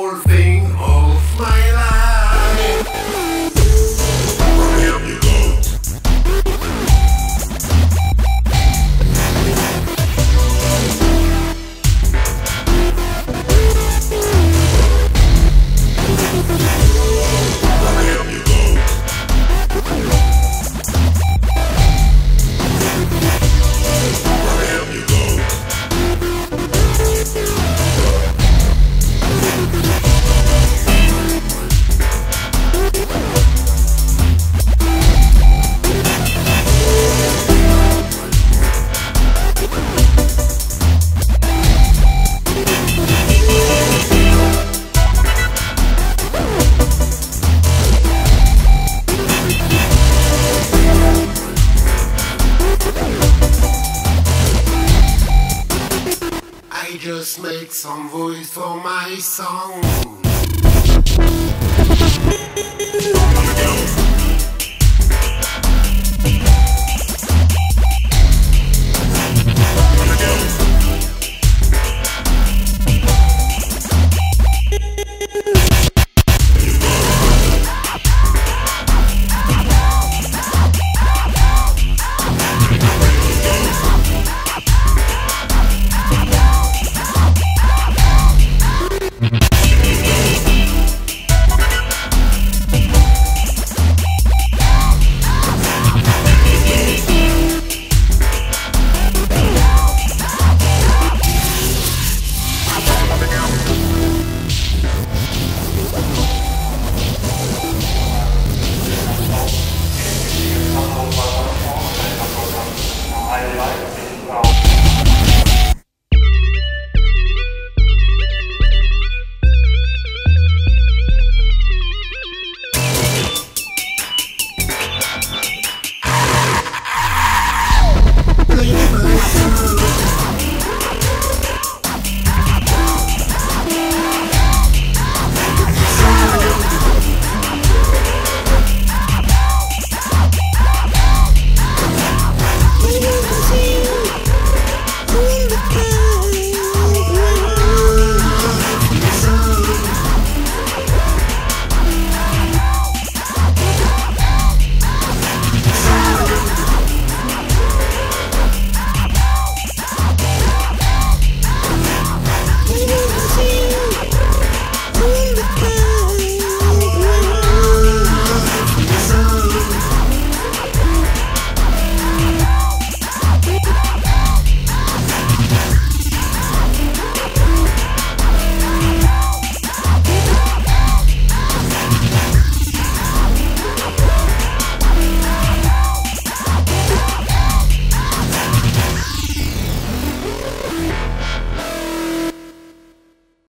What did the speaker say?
whole thing of my life. just make some voice for my song.